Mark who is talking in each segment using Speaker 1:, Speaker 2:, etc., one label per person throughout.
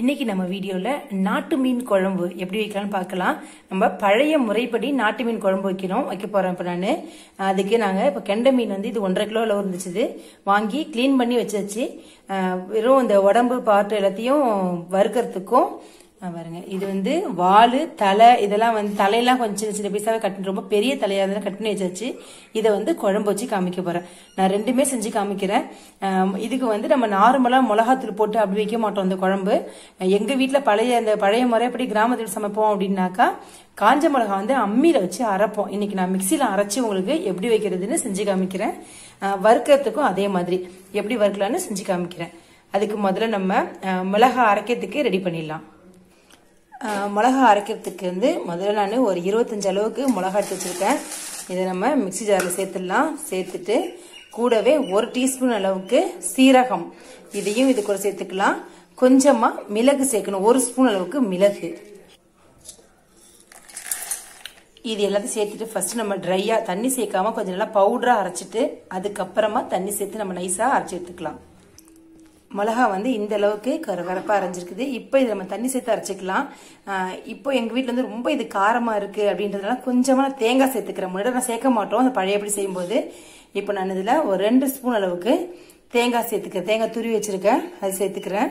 Speaker 1: இன்னைக்கு நம்ம வீடியோல நாட்டு மீன் குழம்பு எப்படி வைக்கலாம்னு பார்க்கலாம். நம்ம பழைய முறைப்படி நாட்டு மீன் குழம்பு வைக்கிறோம் வைக்க போறேன் இப்போ நான். அதுக்கு நாங்கள் இப்போ கெண்டை மீன் வந்து இது ஒன்றரை கிலோ அளவு இருந்துச்சு வாங்கி க்ளீன் பண்ணி வச்சாச்சு. வெறும் இந்த உடம்பு பாட்டு எல்லாத்தையும் வறுக்கிறதுக்கும் பாருங்க. இது வந்து வால் தலை இதெல்லாம் வந்து தலையெல்லாம் கொஞ்சம் சின்ன சின்ன பீஸாவே கட் ரொம்ப பெரிய தலையாக இருந்தாலும் கட் வச்சாச்சு. இதை வந்து குழம்பு வச்சு காமிக்க போறேன். நான் ரெண்டுமே செஞ்சு காமிக்கிறேன். இதுக்கு வந்து நம்ம நார்மலா மிளகாத்தூள் போட்டு அப்படி வைக்க மாட்டோம் அந்த குழம்பு. எங்கள் எங்க பழைய அந்த பழைய முறைப்படி கிராமத்தில் சமைப்போம் அப்படின்னாக்கா காஞ்ச மிளகா வந்து அம்மியில வச்சு அரைப்போம். இன்னைக்கு நான் மிக்சியில அரைச்சு உங்களுக்கு எப்படி வைக்கிறதுன்னு செஞ்சு காமிக்கிறேன். வறுக்கிறதுக்கும் அதே மாதிரி. எப்படி வறுக்கலாம்னு செஞ்சு காமிக்கிறேன். அதுக்கு முதல்ல நம்ம மிளகா அரைக்கிறதுக்கு ரெடி பண்ணிடலாம். மிளகா அரைக்கிறதுக்கு வந்து முதல்ல நான் ஒரு இருபத்தஞ்சு அளவுக்கு மிளகா எடுத்து வச்சிருக்கேன். இதை நம்ம மிக்ஸி ஜாரில் சேர்த்துடலாம். சேர்த்துட்டு கூடவே ஒரு டீஸ்பூன் அளவுக்கு சீரகம். இதையும் இது கூட சேர்த்துக்கலாம். கொஞ்சமாக மிளகு சேர்க்கணும். ஒரு ஸ்பூன் அளவுக்கு மிளகு. இது எல்லாத்தையும் சேர்த்துட்டு ஃபர்ஸ்ட் நம்ம ட்ரையாக தண்ணி சேர்க்காம கொஞ்சம் நல்லா பவுடராக அரைச்சிட்டு அதுக்கப்புறமா தண்ணி சேர்த்து நம்ம நைஸாக அரைச்சி எடுத்துக்கலாம். மிளகா வந்து இந்த அளவுக்கு கரகரப்பாக அரைஞ்சிருக்குது. இப்போ இது நம்ம தண்ணி சேர்த்து அரைச்சிக்கலாம். இப்போ எங்கள் வீட்டில் வந்து ரொம்ப இது காரமாக இருக்குது அப்படின்றதுனால கொஞ்சமாக நான் தேங்காய் சேர்த்துக்கிறேன். முன்னாடி நான் சேர்க்க மாட்டோம். அந்த பழையபடி செய்யும்போது. இப்போ நான் இதில் ஒரு ரெண்டு ஸ்பூன் அளவுக்கு தேங்காய் சேர்த்துக்கிறேன். தேங்காய் துருவி வச்சுருக்கேன். அது சேர்த்துக்கிறேன்.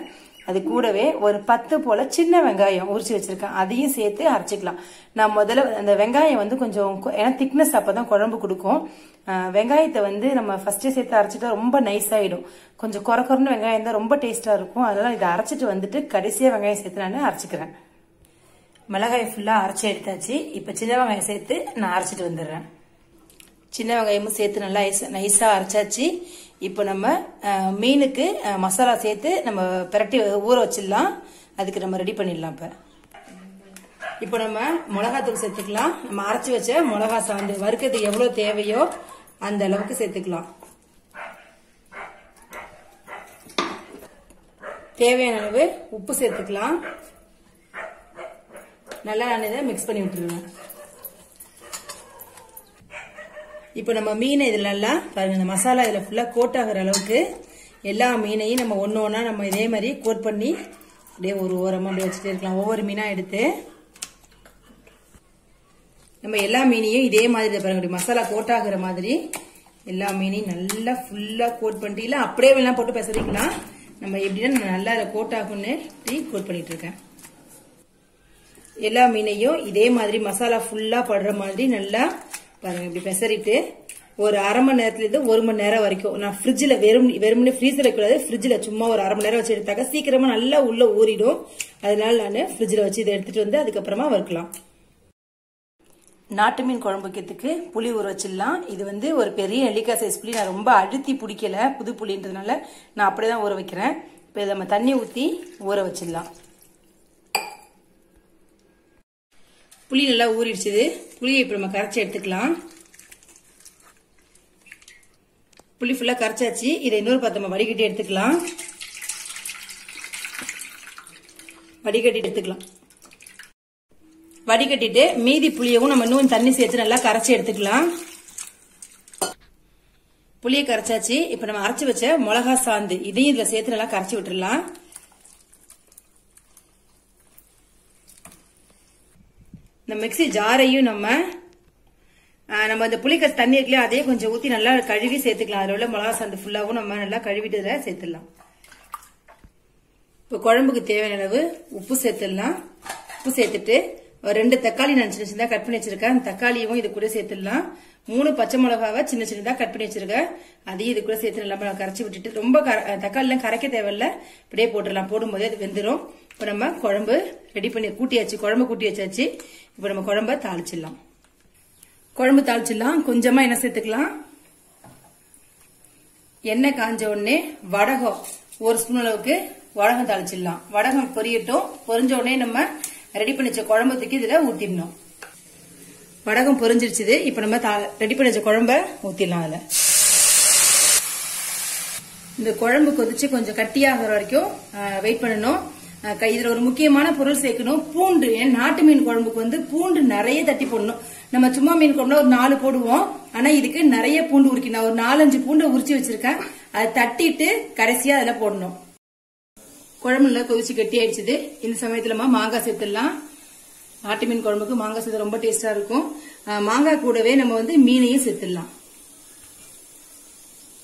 Speaker 1: அது கூடவே ஒரு பத்து போல சின்ன வெங்காயம் உரிச்சு வச்சிருக்கேன். அதையும் சேர்த்து அரைச்சிக்கலாம். நான் முதல்ல அந்த வெங்காயம் வந்து கொஞ்சம் ஏன்னா திக்னஸ் அப்பதான் குழம்பு கொடுக்கும். வெங்காயத்தை வந்து நம்ம ஃபர்ஸ்டே சேர்த்து அரைச்சிட்டா ரொம்ப நைஸ் ஆயிடும். கொஞ்சம் குறை குறைன்னு வெங்காயம் தான் ரொம்ப டேஸ்டா இருக்கும். அதனால இதை அரைச்சிட்டு வந்துட்டு கடைசியா வெங்காயம் சேர்த்து நான் அரைச்சிக்கிறேன். மிளகாய் ஃபுல்லா அரைச்சி எடுத்தாச்சு. இப்ப சின்ன வெங்காயம் சேர்த்து நான் அரைச்சிட்டு வந்துடுறேன். சின்ன வெங்காயமும் சேர்த்து நல்லா நைஸா அரைச்சாச்சு. இப்போ நம்ம மீனுக்கு மசாலா சேர்த்து நம்ம பிரட்டி ஊற வச்சிடலாம். அதுக்கு நம்ம ரெடி பண்ணிடலாம் இப்போ. இப்போ நம்ம மிளகாத்தூள் சேர்த்துக்கலாம். நம்ம அரைச்சி வச்ச மிளகா சாந்து வறுக்கிறதுக்கு எவ்வளோ தேவையோ அந்த அளவுக்கு சேர்த்துக்கலாம். தேவையான அளவு உப்பு சேர்த்துக்கலாம். நல்லா நான் இதை மிக்ஸ் பண்ணி விட்டுருவேன். இப்போ நம்ம மீனை இதுல எல்லாம் பாருங்க இந்த மசாலா இதில் ஃபுல்லாக கோட் ஆகுற அளவுக்கு எல்லா மீனையும் நம்ம ஒன்று ஒன்றா நம்ம இதே மாதிரி கோட் பண்ணி அப்படியே ஒரு ஓரமாக அப்படியே வச்சுட்டே இருக்கலாம். ஒவ்வொரு மீனாக எடுத்து நம்ம எல்லா மீனையும் இதே மாதிரி பாருங்க மசாலா கோட் ஆகுற மாதிரி எல்லா மீனையும் நல்லா ஃபுல்லாக கோட் பண்ணிட்டு இல்லை அப்படியே வேணா போட்டு பெசரிக்கலாம். நம்ம எப்படின்னா நல்லா அதை கோட் ஆகும்னு கோட் பண்ணிட்டு இருக்கேன். எல்லா மீனையும் இதே மாதிரி மசாலா ஃபுல்லா படுற மாதிரி நல்லா பாருங்க இப்படி பெசரிட்டு ஒரு அரை மணி நேரத்துல இருந்து ஒரு மணி நேரம் வரைக்கும். நான் ஃப்ரிட்ஜில் வெறும் வெறுமனே ஃப்ரீசர் வைக்கூடாது ஃப்ரிட்ஜில் சும்மா ஒரு அரை மணி நேரம் வச்சு எடுத்தாக்க சீக்கிரமா நல்லா உள்ள ஊறிடும். அதனால நான் ஃப்ரிட்ஜில் வச்சு இதை எடுத்துட்டு வந்து அதுக்கப்புறமா வறுக்கலாம். நாட்டு மீன் குழம்பு வைக்கிறதுக்கு புளி ஊற வச்சிடலாம். இது வந்து ஒரு பெரிய நெல்லிக்காய் சைஸ் புளி. நான் ரொம்ப அழுத்தி பிடிக்கல புது புளின்றதுனால நான் அப்படியே தான் ஊற வைக்கிறேன். இப்போ இதை நம்ம தண்ணி ஊற்றி ஊற வச்சிடலாம். புளி நல்லா ஊறிடுச்சுது. புளியை இப்போ நம்ம கரைச்சி எடுத்துக்கலாம். புளி ஃபுல்லாக கரைச்சாச்சு. இதை இன்னொரு பார்த்து வடிகட்டி எடுத்துக்கலாம். வடிகட்டி எடுத்துக்கலாம். வடிகட்டிட்டு மீதி புளியவும் நம்ம இன்னும் தண்ணி சேர்த்து நல்லா கரைச்சி எடுத்துக்கலாம். புளியை கரைச்சாச்சு. இப்போ நம்ம அரைச்சி வச்ச மிளகா சாந்து இதையும் இதில் சேர்த்து நல்லா கரைச்சி விட்டுடலாம் இந்த மிக்ஸி ஜாரையும் நம்ம நம்ம இந்த புளிக்க தண்ணி இருக்குல்லையா அதே கொஞ்சம் ஊத்தி நல்லா கழுவி சேர்த்துக்கலாம். அதில் உள்ள மிளகா சந்து ஃபுல்லாகவும் நம்ம நல்லா கழுவிட்டு இதில் சேர்த்துடலாம். இப்போ குழம்புக்கு தேவையான அளவு உப்பு சேர்த்துடலாம். உப்பு சேர்த்துட்டு ரெண்டு தக்காளி நான் சின்ன சின்னதாக கட் பண்ணி வச்சிருக்கேன். அந்த தக்காளியும் இது கூட சேர்த்துடலாம். மூணு பச்சை மிளகாவை சின்ன சின்னதாக கட் பண்ணி வச்சிருக்கேன். அதையும் இது கூட சேர்த்து நல்லா கரைச்சி விட்டுட்டு ரொம்ப தக்காளிலாம் கரைக்க தேவையில்ல. இப்படியே போட்டுடலாம். போடும்போதே அது வெந்துடும் இப்போ நம்ம குழம்பு ரெடி பண்ணி கூட்டியாச்சு. குழம்பு கூட்டி வச்சாச்சு இப்போ நம்ம குழம்ப தாளிச்சிடலாம். குழம்பு தாளிச்சிடலாம். கொஞ்சமா என்ன சேர்த்துக்கலாம். எண்ணெய் காஞ்ச உடனே வடகம் ஒரு ஸ்பூன் அளவுக்கு வடகம் தாளிச்சிடலாம். வடகம் பொரியட்டும். பொரிஞ்ச உடனே நம்ம ரெடி பண்ணி வச்ச குழம்பு தூக்கி இதுல ஊத்திடணும். வடகம் பொரிஞ்சிருச்சுது. இப்ப நம்ம ரெடி பண்ணி வச்ச குழம்ப ஊத்திடலாம் அதுல. இந்த குழம்பு கொதிச்சு கொஞ்சம் கட்டியாகிற வரைக்கும் வெயிட் பண்ணணும். க- இதுல ஒரு முக்கியமான பொருள் சேர்க்கணும். பூண்டு ஏன் நாட்டு மீன் குழம்புக்கு வந்து பூண்டு நிறைய தட்டி போடணும். நம்ம சும்மா மீன் குழம்புனா ஒரு நாலு போடுவோம். ஆனா இதுக்கு நிறைய பூண்டு உரிக்கணும். ஒரு நாலஞ்சு பூண்டை உரிச்சு வச்சிருக்கேன். அதை தட்டிட்டு கடைசியா அதுல போடணும். குழம்பு நல்லா கொதிச்சு கட்டி ஆயிடுச்சுது. இந்த சமயத்துல மாங்காய் சேர்த்துடலாம். ஆட்டு மீன் குழம்புக்கு மாங்காய் சேர்த்து ரொம்ப டேஸ்டா இருக்கும். மாங்காய் கூடவே நம்ம வந்து மீனையும் சேர்த்துடலாம்.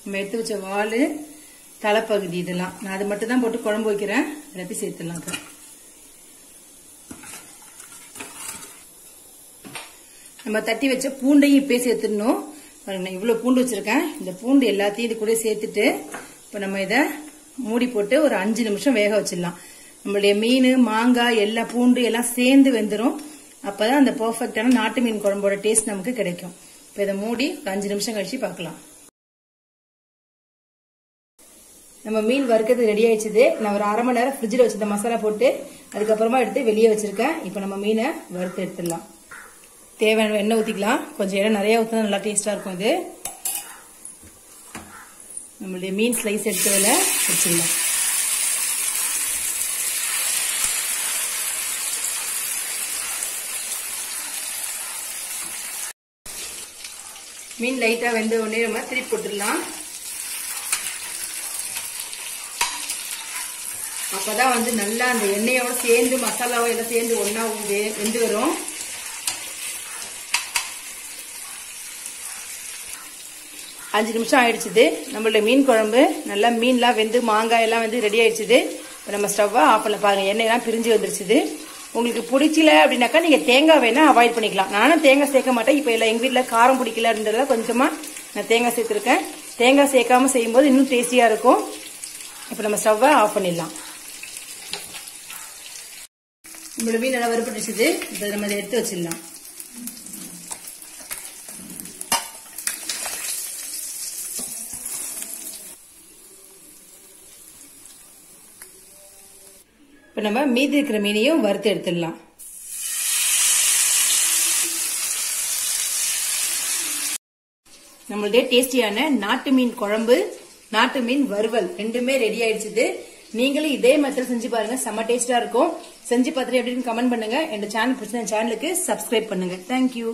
Speaker 1: நம்ம எடுத்து வச்ச வால் தலைப்பகுதி இதெல்லாம். நான் அது மட்டும் தான் போட்டு குழம்பு வைக்கிறேன். எல்லாத்தையும் சேர்த்துடலாம் நம்ம தட்டி வச்ச பூண்டையும் இப்பயே சேர்த்துடணும். பாருங்க நான் இவ்வளவு பூண்டு வச்சிருக்கேன். இந்த பூண்டு எல்லாத்தையும் இது கூட சேர்த்துட்டு இப்ப நம்ம இத மூடி போட்டு ஒரு அஞ்சு நிமிஷம் வேக வச்சிடலாம். நம்மளுடைய மீன் மாங்காய் எல்லா பூண்டு எல்லாம் சேர்ந்து வெந்துடும் அப்பதான் அந்த பெர்ஃபெக்டான நாட்டு மீன் குழம்போட டேஸ்ட் நமக்கு கிடைக்கும். இப்ப இதை மூடி ஒரு அஞ்சு நிமிஷம் கழிச்சு பார்க்கலாம். நம்ம மீன் வறுக்கிறது ரெடி ஆயிடுச்சுது. நான் ஒரு அரை மணி நேரம் ஃப்ரிட்ஜில் வச்சிருந்த மசாலா போட்டு அதுக்கப்புறமா எடுத்து வெளியே வச்சிருக்கேன். இப்போ நம்ம மீனை வறுத்து எடுத்துடலாம். தேவையான எண்ணெய் ஊற்றிக்கலாம் கொஞ்சம் இடம் நிறைய ஊற்றினா நல்லா டேஸ்டாக இருக்கும் இது. நம்மளுடைய மீன் ஸ்லைஸ் எடுத்ததில் வச்சிடலாம் மீன் லைட்டாக வெந்த உடனே நம்ம திருப்பி போட்டுடலாம். அப்பதான் வந்து நல்லா அந்த எண்ணெயோட சேர்ந்து மசாலாவும் எல்லாம் சேர்ந்து ஒன்னா வெந்து வரும். அஞ்சு நிமிஷம் ஆயிடுச்சுது. நம்மளோட மீன் குழம்பு நல்லா மீன்லாம் வெந்து மாங்காய் எல்லாம் வந்து ரெடி ஆயிடுச்சுது. இப்போ நம்ம ஸ்டவ்வை ஆஃப் பண்ணல பாருங்க. எண்ணெயெல்லாம் பிரிஞ்சு வந்துருச்சுது. உங்களுக்கு பிடிச்சல அப்படின்னாக்கா நீங்கள் தேங்காய் வேணா அவாய்ட் பண்ணிக்கலாம். நானும் தேங்காய் சேர்க்க மாட்டேன். இப்போ இல்லை எங்கள் வீட்டில் காரம் பிடிக்கலன்றதுல கொஞ்சமாக நான் தேங்காய் சேர்த்துருக்கேன். தேங்காய் சேர்க்காம செய்யும்போது இன்னும் டேஸ்டியாக இருக்கும். இப்போ நம்ம ஸ்டவ்வை ஆஃப் பண்ணிடலாம். நம்மளோட மீன் நல்லா வறுபட்டுச்சுது இப்போ நம்ம இதை எடுத்து வச்சிடலாம். இப்போ நம்ம மீதி இருக்கிற மீனையும் வறுத்து எடுத்துடலாம். நம்மளுடைய டேஸ்டியான நாட்டு மீன் குழம்பு நாட்டு மீன் வறுவல் ரெண்டுமே ரெடி ஆயிடுச்சு நீங்களும் இதே மெத்தட் செஞ்சு பாருங்க. செம்ம டேஸ்டா இருக்கும். செஞ்சு பார்த்துட்டு எப்படின்னு கமெண்ட் பண்ணுங்க. என் சேனல் பிடிச்ச சேனலுக்கு சப்ஸ்கிரைப் பண்ணுங்க. தேங்க்யூ